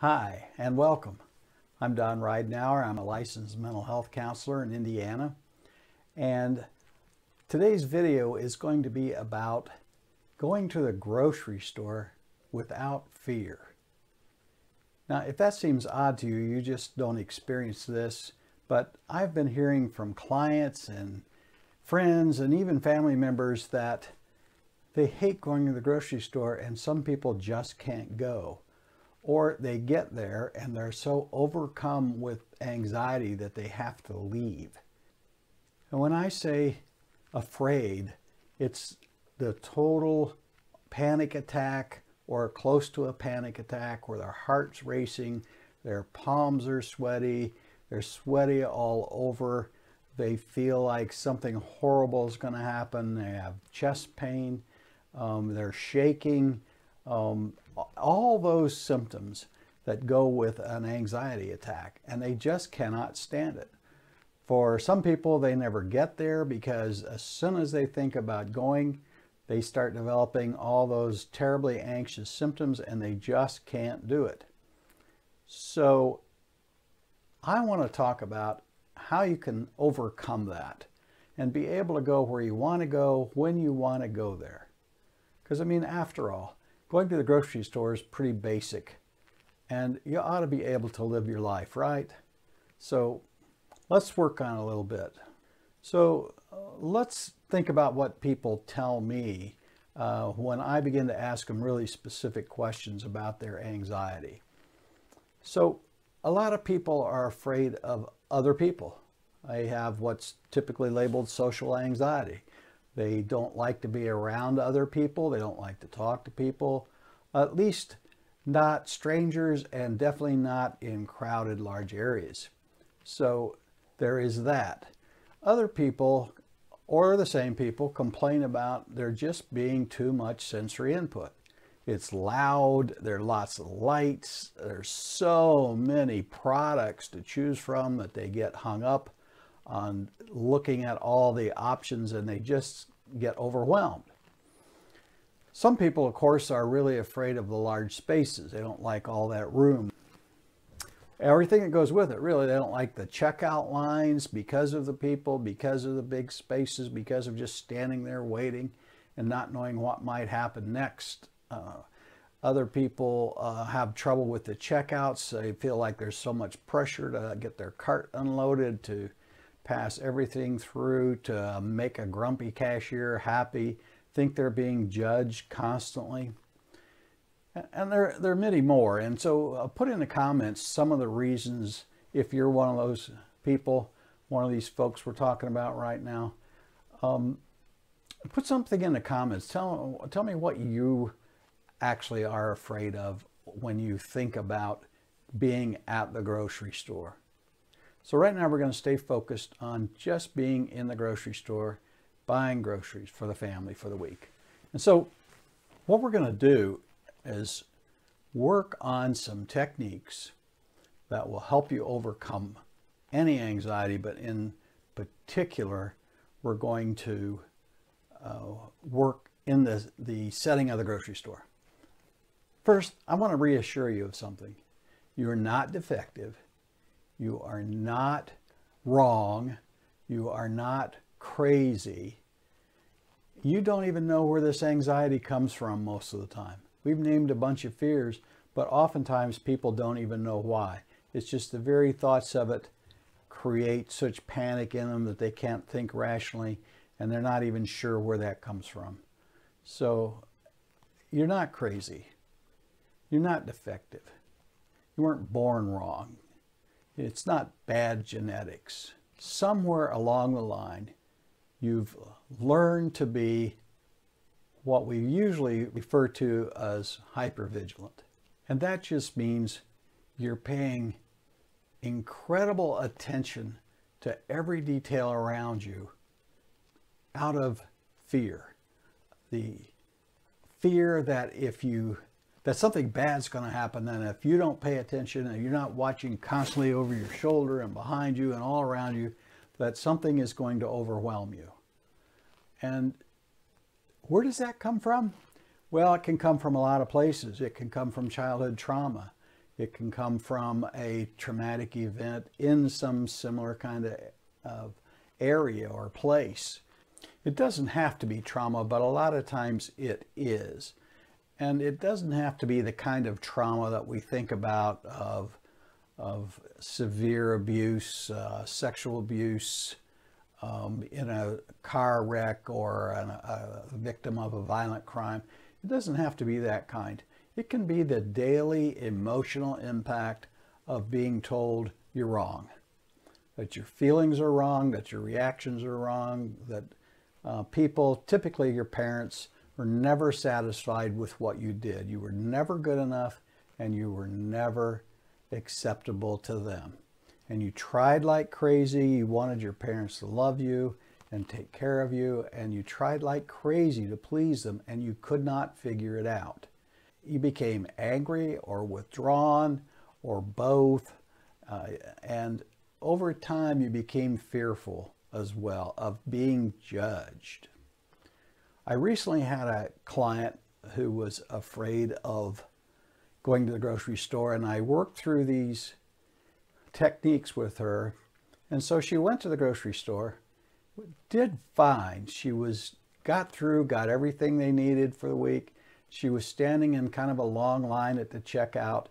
Hi, and welcome. I'm Don Ridenour. I'm a licensed mental health counselor in Indiana. And today's video is going to be about going to the grocery store without fear. Now, if that seems odd to you, you just don't experience this, but I've been hearing from clients and friends and even family members that they hate going to the grocery store and some people just can't go. Or they get there and they're so overcome with anxiety that they have to leave. And when I say afraid, it's the total panic attack or close to a panic attack where their heart's racing, their palms are sweaty, they're sweaty all over, they feel like something horrible is going to happen, they have chest pain, um, they're shaking, um, all those symptoms that go with an anxiety attack, and they just cannot stand it. For some people, they never get there because as soon as they think about going, they start developing all those terribly anxious symptoms and they just can't do it. So I want to talk about how you can overcome that and be able to go where you want to go when you want to go there. Because I mean, after all, going to the grocery store is pretty basic and you ought to be able to live your life, right? So let's work on a little bit. So uh, let's think about what people tell me uh, when I begin to ask them really specific questions about their anxiety. So a lot of people are afraid of other people. They have what's typically labeled social anxiety. They don't like to be around other people. They don't like to talk to people, at least not strangers and definitely not in crowded large areas. So there is that. Other people, or the same people, complain about there just being too much sensory input. It's loud, there are lots of lights, there's so many products to choose from that they get hung up on looking at all the options and they just get overwhelmed. Some people, of course, are really afraid of the large spaces. They don't like all that room everything that goes with it really they don't like the checkout lines because of the people because of the big spaces because of just standing there waiting and not knowing what might happen next uh, other people uh, have trouble with the checkouts they feel like there's so much pressure to get their cart unloaded to pass everything through to make a grumpy cashier happy think they're being judged constantly and there, there are many more. And so uh, put in the comments some of the reasons if you're one of those people, one of these folks we're talking about right now. Um, put something in the comments. Tell, tell me what you actually are afraid of when you think about being at the grocery store. So right now we're going to stay focused on just being in the grocery store, buying groceries for the family for the week. And so what we're going to do is work on some techniques that will help you overcome any anxiety, but in particular, we're going to uh, work in the, the setting of the grocery store. First, I want to reassure you of something. You're not defective. You are not wrong. You are not crazy. You don't even know where this anxiety comes from most of the time. We've named a bunch of fears, but oftentimes people don't even know why. It's just the very thoughts of it create such panic in them that they can't think rationally and they're not even sure where that comes from. So you're not crazy. You're not defective. You weren't born wrong. It's not bad genetics. Somewhere along the line, you've learned to be what we usually refer to as hypervigilant. And that just means you're paying incredible attention to every detail around you out of fear. The fear that if you that something bad's going to happen and if you don't pay attention and you're not watching constantly over your shoulder and behind you and all around you that something is going to overwhelm you and where does that come from? Well, it can come from a lot of places. It can come from childhood trauma. It can come from a traumatic event in some similar kind of, of area or place. It doesn't have to be trauma, but a lot of times it is. And it doesn't have to be the kind of trauma that we think about of, of severe abuse, uh, sexual abuse, um, in a car wreck or an, a victim of a violent crime. It doesn't have to be that kind. It can be the daily emotional impact of being told you're wrong, that your feelings are wrong, that your reactions are wrong, that uh, people, typically your parents, were never satisfied with what you did. You were never good enough and you were never acceptable to them and you tried like crazy. You wanted your parents to love you and take care of you, and you tried like crazy to please them, and you could not figure it out. You became angry or withdrawn or both, uh, and over time you became fearful as well of being judged. I recently had a client who was afraid of going to the grocery store, and I worked through these techniques with her. And so she went to the grocery store, did fine. She was got through, got everything they needed for the week. She was standing in kind of a long line at the checkout,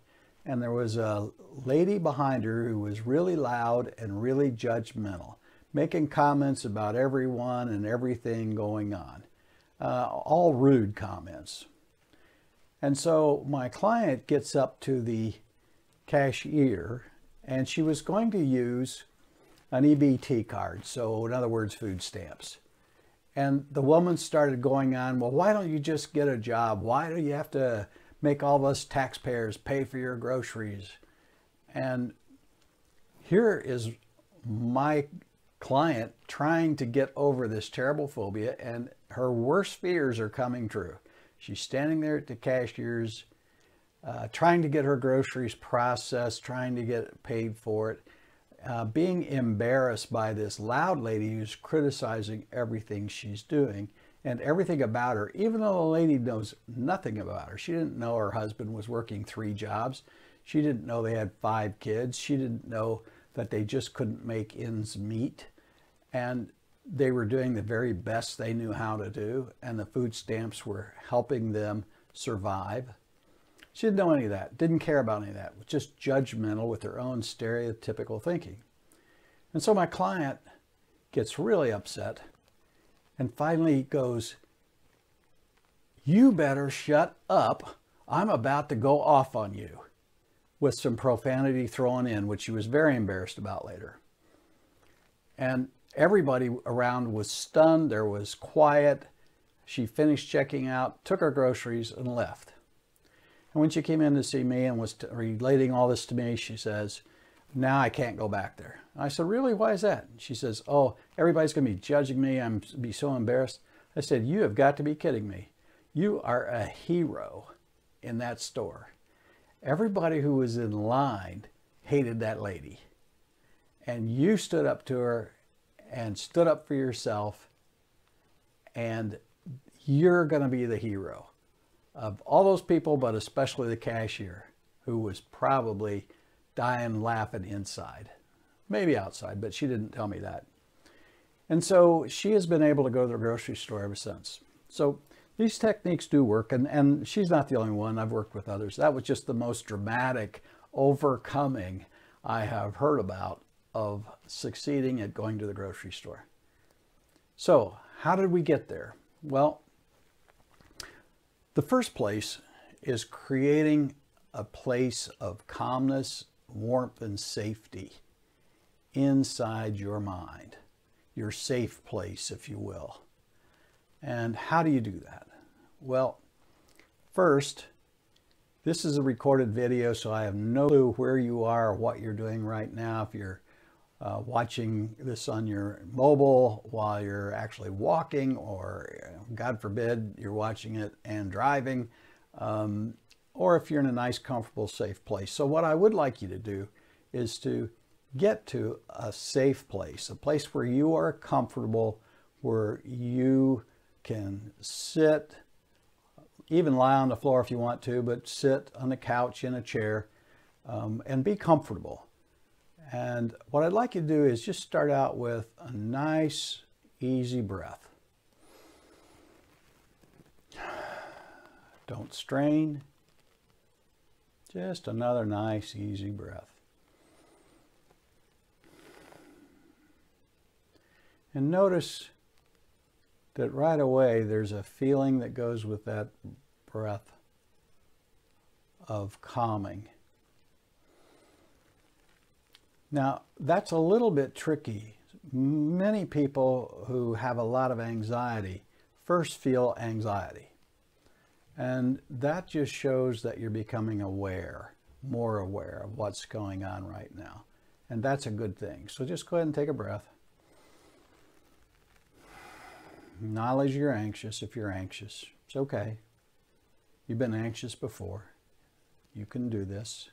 and there was a lady behind her who was really loud and really judgmental, making comments about everyone and everything going on. Uh, all rude comments. And so my client gets up to the cashier and she was going to use an EBT card, so in other words, food stamps. And the woman started going on, well, why don't you just get a job? Why do you have to make all of us taxpayers pay for your groceries? And here is my client trying to get over this terrible phobia, and her worst fears are coming true. She's standing there at the cashier's uh, trying to get her groceries processed, trying to get paid for it, uh, being embarrassed by this loud lady who's criticizing everything she's doing and everything about her, even though the lady knows nothing about her. She didn't know her husband was working three jobs. She didn't know they had five kids. She didn't know that they just couldn't make ends meet. And they were doing the very best they knew how to do, and the food stamps were helping them survive. She didn't know any of that, didn't care about any of that, was just judgmental with her own stereotypical thinking. And so my client gets really upset and finally goes, You better shut up. I'm about to go off on you, with some profanity thrown in, which she was very embarrassed about later. And everybody around was stunned. There was quiet. She finished checking out, took her groceries, and left. And when she came in to see me and was relating all this to me, she says, now I can't go back there. I said, really? Why is that? She says, oh, everybody's going to be judging me. I'm be so embarrassed. I said, you have got to be kidding me. You are a hero in that store. Everybody who was in line hated that lady. And you stood up to her and stood up for yourself and you're going to be the hero of all those people, but especially the cashier, who was probably dying laughing inside. Maybe outside, but she didn't tell me that. And so she has been able to go to the grocery store ever since. So these techniques do work, and, and she's not the only one. I've worked with others. That was just the most dramatic overcoming I have heard about of succeeding at going to the grocery store. So how did we get there? Well, the first place is creating a place of calmness, warmth, and safety inside your mind, your safe place, if you will. And how do you do that? Well, first, this is a recorded video, so I have no clue where you are or what you're doing right now. If you're uh, watching this on your mobile while you're actually walking or God forbid you're watching it and driving um, or if you're in a nice comfortable safe place. So what I would like you to do is to get to a safe place, a place where you are comfortable, where you can sit, even lie on the floor if you want to, but sit on the couch in a chair um, and be comfortable. And what I'd like you to do is just start out with a nice, easy breath. Don't strain. Just another nice, easy breath. And notice that right away there's a feeling that goes with that breath of calming. Now, that's a little bit tricky. Many people who have a lot of anxiety first feel anxiety. And that just shows that you're becoming aware, more aware of what's going on right now. And that's a good thing. So just go ahead and take a breath. Acknowledge you're anxious if you're anxious. It's okay. You've been anxious before. You can do this.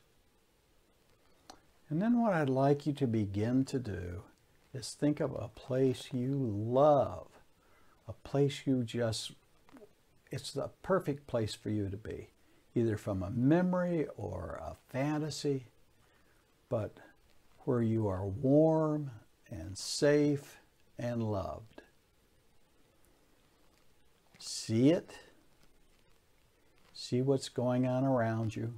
And then what I'd like you to begin to do is think of a place you love, a place you just, it's the perfect place for you to be, either from a memory or a fantasy, but where you are warm and safe and loved. See it. See what's going on around you.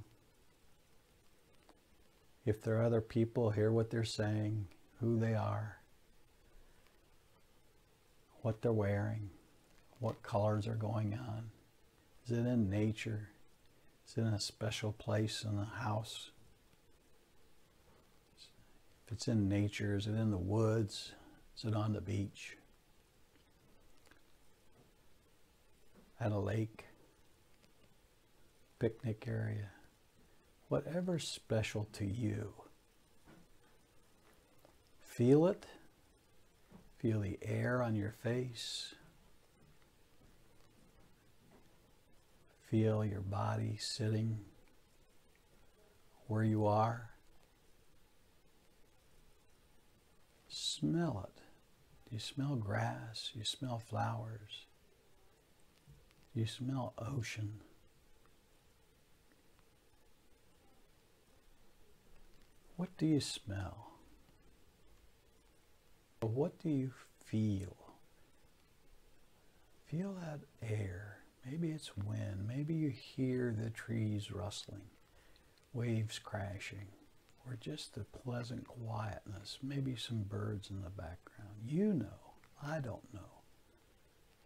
If there are other people, hear what they're saying, who they are, what they're wearing, what colors are going on. Is it in nature? Is it in a special place in the house? If it's in nature, is it in the woods? Is it on the beach? At a lake? Picnic area? whatever's special to you. Feel it. Feel the air on your face. Feel your body sitting where you are. Smell it. Do you smell grass? Do you smell flowers? You smell ocean? What do you smell? What do you feel? Feel that air. Maybe it's wind. Maybe you hear the trees rustling, waves crashing, or just the pleasant quietness. Maybe some birds in the background. You know. I don't know.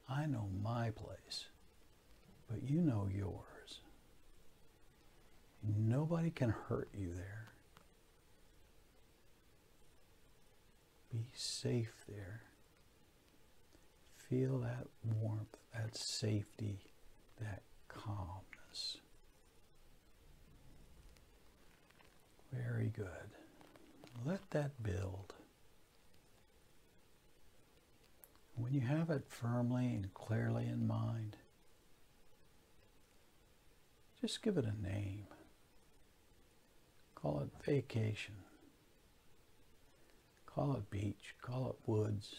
I know my place, but you know yours. Nobody can hurt you there. Be safe there. Feel that warmth, that safety, that calmness. Very good. Let that build. When you have it firmly and clearly in mind, just give it a name. Call it vacation. Call it beach, call it woods.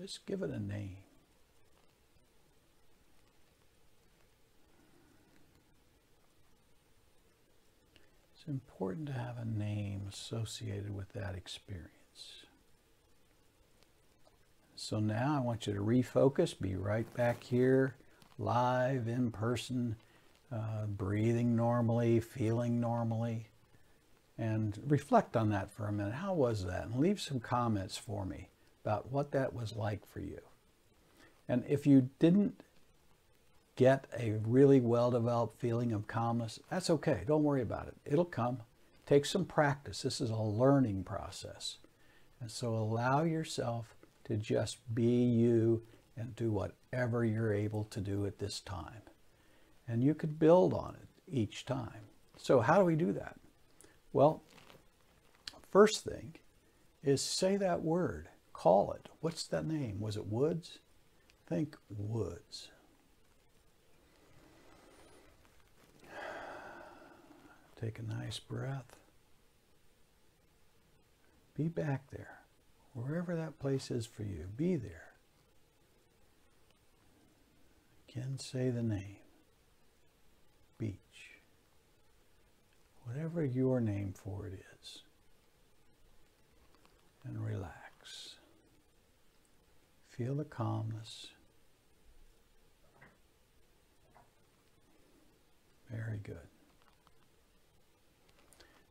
Just give it a name. It's important to have a name associated with that experience. So now I want you to refocus, be right back here, live, in person, uh, breathing normally, feeling normally and reflect on that for a minute. How was that? And leave some comments for me about what that was like for you. And if you didn't get a really well-developed feeling of calmness, that's okay. Don't worry about it. It'll come. Take some practice. This is a learning process. And so allow yourself to just be you and do whatever you're able to do at this time. And you could build on it each time. So how do we do that? Well, first thing is say that word. Call it. What's that name? Was it Woods? Think Woods. Take a nice breath. Be back there. Wherever that place is for you, be there. Again, say the name. Beach. Whatever your name for it is, and relax. Feel the calmness. Very good.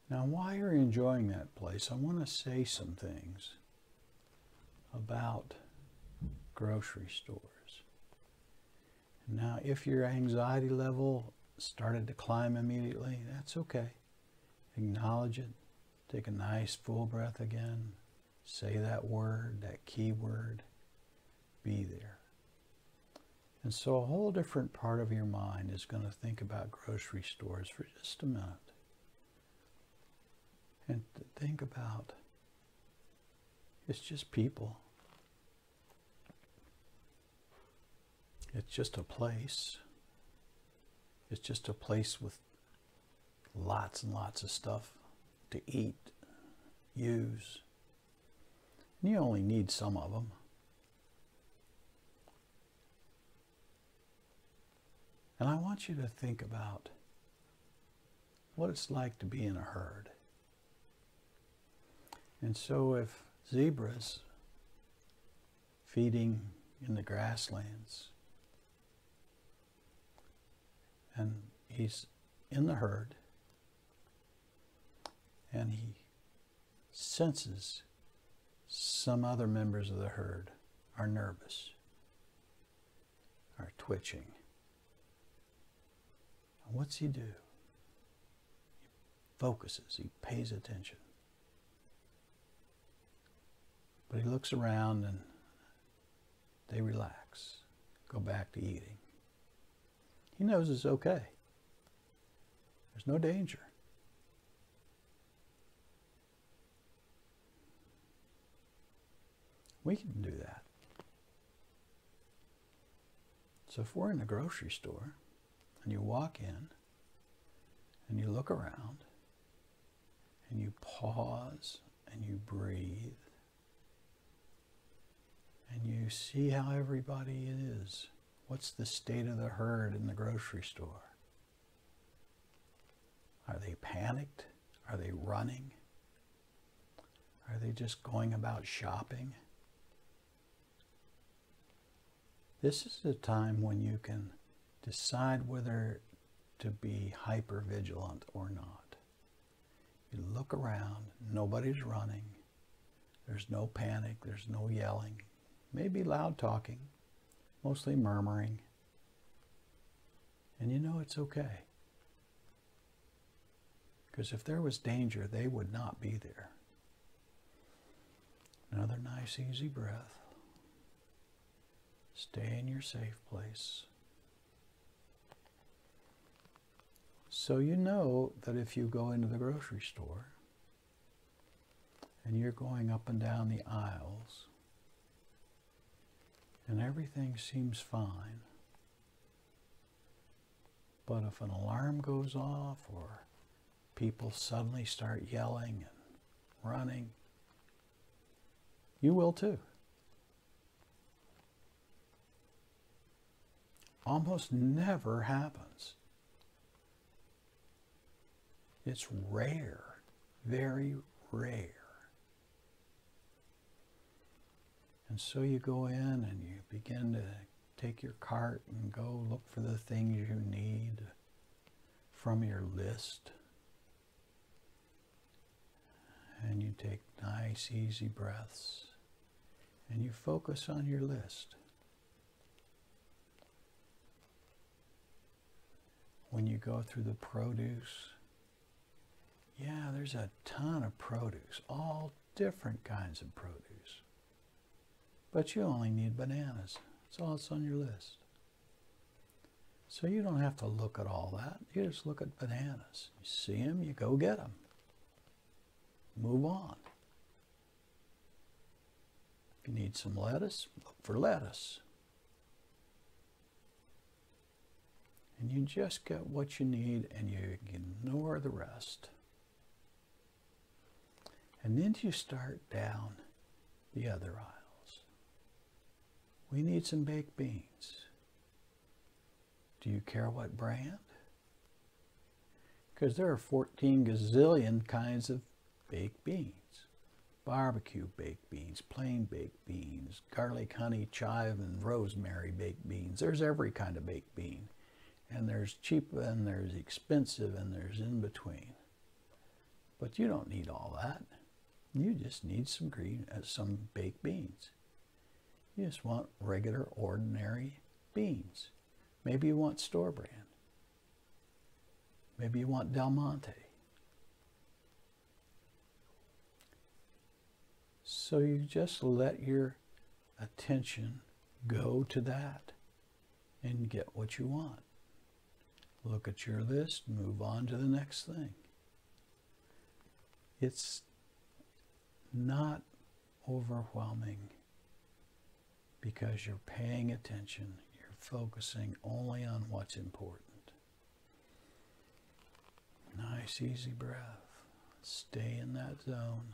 Now, while you're enjoying that place, I want to say some things about grocery stores. Now, if your anxiety level started to climb immediately, that's okay. Acknowledge it. Take a nice full breath again. Say that word, that key word. Be there. And so a whole different part of your mind is going to think about grocery stores for just a minute. And think about it's just people. It's just a place. It's just a place with lots and lots of stuff to eat, use. And you only need some of them. And I want you to think about what it's like to be in a herd. And so if zebras feeding in the grasslands and he's in the herd and he senses some other members of the herd are nervous, are twitching. What's he do? He focuses, he pays attention. But he looks around and they relax, go back to eating. He knows it's okay. There's no danger. We can do that. So if we're in a grocery store and you walk in and you look around and you pause and you breathe and you see how everybody is. What's the state of the herd in the grocery store? Are they panicked? Are they running? Are they just going about shopping? This is a time when you can decide whether to be hyper vigilant or not. You look around, nobody's running, there's no panic, there's no yelling, maybe loud talking, mostly murmuring. And you know it's okay. Because if there was danger, they would not be there. Another nice, easy breath. Stay in your safe place. So you know that if you go into the grocery store and you're going up and down the aisles, and everything seems fine. But if an alarm goes off or people suddenly start yelling and running, you will too. Almost never happens. It's rare, very rare. And so you go in and you begin to take your cart and go look for the things you need from your list. And you take nice, easy breaths and you focus on your list. When you go through the produce, yeah, there's a ton of produce, all different kinds of produce. But you only need bananas. That's all that's on your list. So you don't have to look at all that. You just look at bananas. You see them, you go get them. Move on. If you need some lettuce, look for lettuce. And you just get what you need and you ignore the rest. And then you start down the other aisles. We need some baked beans. Do you care what brand? Because there are 14 gazillion kinds of baked beans. Barbecue baked beans, plain baked beans, garlic, honey, chive, and rosemary baked beans. There's every kind of baked bean. And there's cheap and there's expensive and there's in between. But you don't need all that. You just need some green, uh, some baked beans. You just want regular, ordinary beans. Maybe you want store brand. Maybe you want Del Monte. So you just let your attention go to that and get what you want. Look at your list, move on to the next thing. It's not overwhelming because you're paying attention, you're focusing only on what's important. Nice, easy breath. Stay in that zone.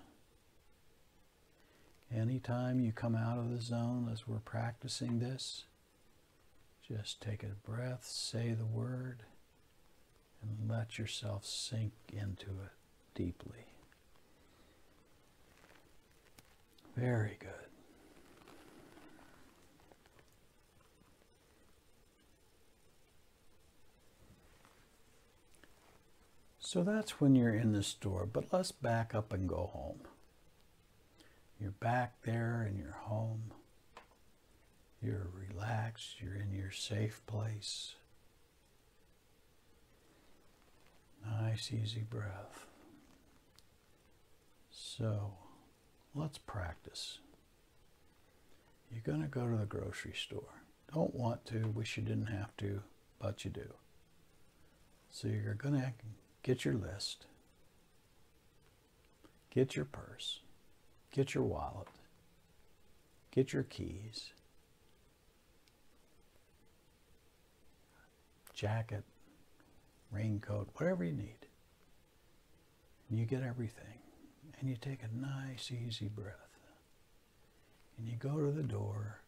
Anytime you come out of the zone as we're practicing this, just take a breath, say the word, and let yourself sink into it deeply. Very good. So that's when you're in the store, but let's back up and go home. You're back there in your home. You're relaxed. You're in your safe place. Nice, easy breath. So let's practice. You're going to go to the grocery store. Don't want to, wish you didn't have to, but you do. So you're going to get your list, get your purse, get your wallet, get your keys, jacket, raincoat, whatever you need. And you get everything. And you take a nice, easy breath. And you go to the door.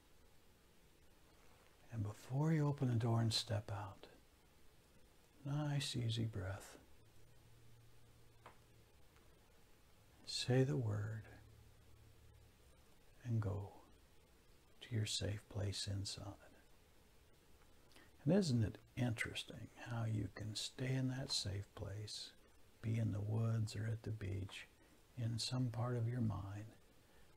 And before you open the door and step out, nice, easy breath. Say the word and go to your safe place inside. And isn't it interesting how you can stay in that safe place, be in the woods or at the beach, in some part of your mind,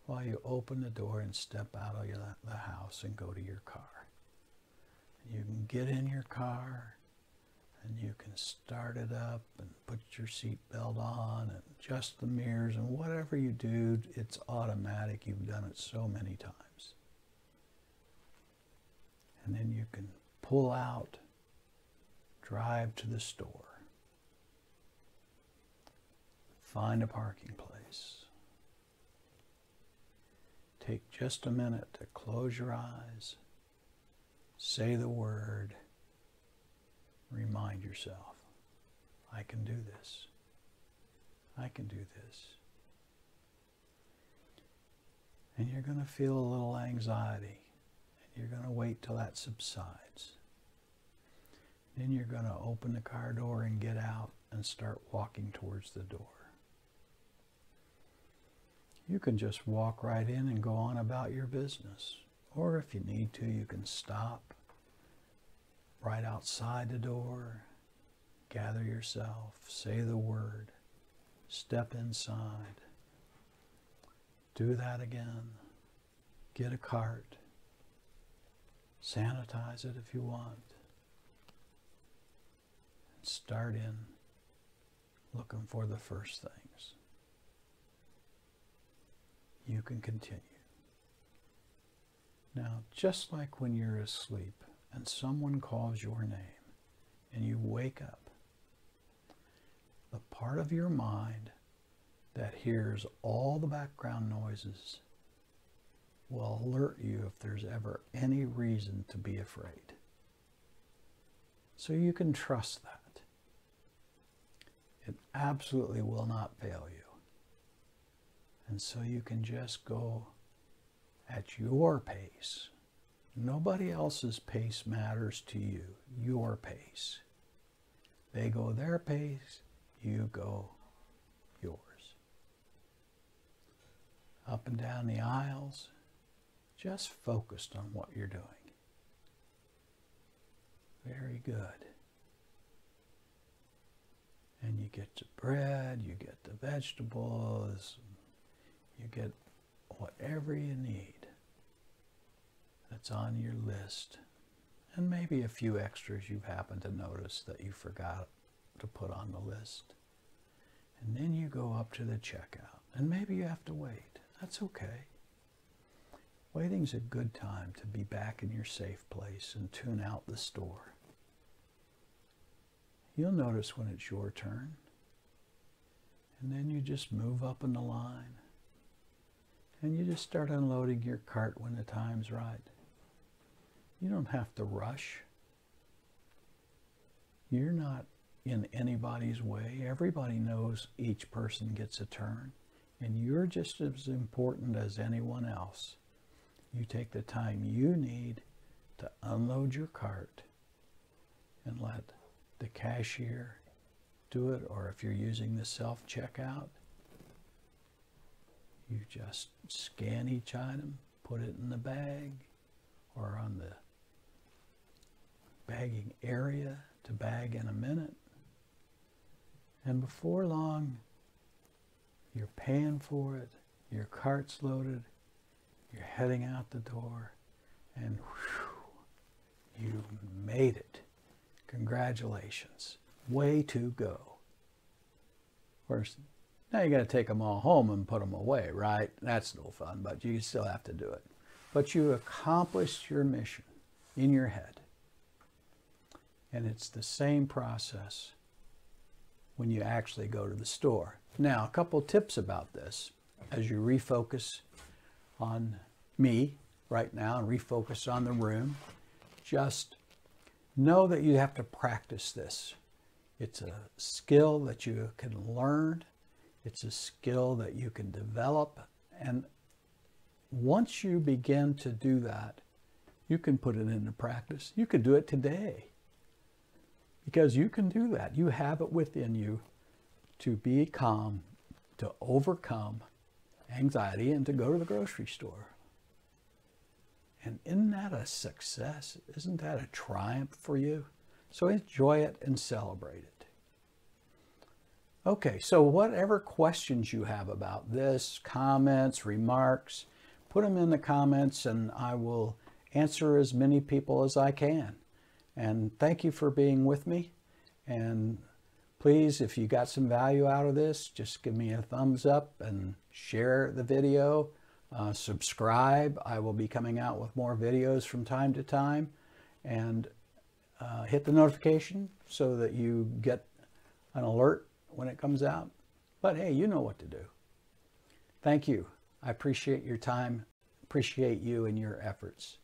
while you open the door and step out of the house and go to your car. You can get in your car and you can start it up and put your seatbelt on and adjust the mirrors and whatever you do, it's automatic. You've done it so many times. And then you can pull out, drive to the store, find a parking place. Take just a minute to close your eyes, say the word, Remind yourself, I can do this. I can do this. And you're going to feel a little anxiety. You're going to wait till that subsides. Then you're going to open the car door and get out and start walking towards the door. You can just walk right in and go on about your business. Or if you need to, you can stop right outside the door, gather yourself, say the word, step inside. Do that again. Get a cart. Sanitize it if you want. And start in looking for the first things. You can continue. Now, just like when you're asleep, and someone calls your name and you wake up, the part of your mind that hears all the background noises will alert you if there's ever any reason to be afraid. So you can trust that. It absolutely will not fail you. And so you can just go at your pace Nobody else's pace matters to you, your pace. They go their pace, you go yours. Up and down the aisles, just focused on what you're doing. Very good. And you get the bread, you get the vegetables, you get whatever you need that's on your list. And maybe a few extras you've happened to notice that you forgot to put on the list. And then you go up to the checkout. And maybe you have to wait. That's okay. Waiting's a good time to be back in your safe place and tune out the store. You'll notice when it's your turn. And then you just move up in the line. And you just start unloading your cart when the time's right. You don't have to rush. You're not in anybody's way. Everybody knows each person gets a turn. And you're just as important as anyone else. You take the time you need to unload your cart and let the cashier do it, or if you're using the self checkout, you just scan each item, put it in the bag or on the bagging area to bag in a minute. And before long, you're paying for it, your cart's loaded, you're heading out the door, and whew, you made it. Congratulations. Way to go. Now you got to take them all home and put them away, right? That's no fun, but you still have to do it. But you accomplished your mission in your head. And it's the same process when you actually go to the store. Now, a couple tips about this as you refocus on me right now and refocus on the room. Just know that you have to practice this. It's a skill that you can learn. It's a skill that you can develop. And once you begin to do that, you can put it into practice. You could do it today because you can do that. You have it within you to be calm, to overcome anxiety, and to go to the grocery store. And isn't that a success? Isn't that a triumph for you? So enjoy it and celebrate it. Okay, so whatever questions you have about this, comments, remarks, put them in the comments and I will answer as many people as I can. And thank you for being with me. And please, if you got some value out of this, just give me a thumbs up and share the video. Uh, subscribe. I will be coming out with more videos from time to time. And uh, hit the notification so that you get an alert when it comes out. But hey, you know what to do. Thank you. I appreciate your time, appreciate you and your efforts.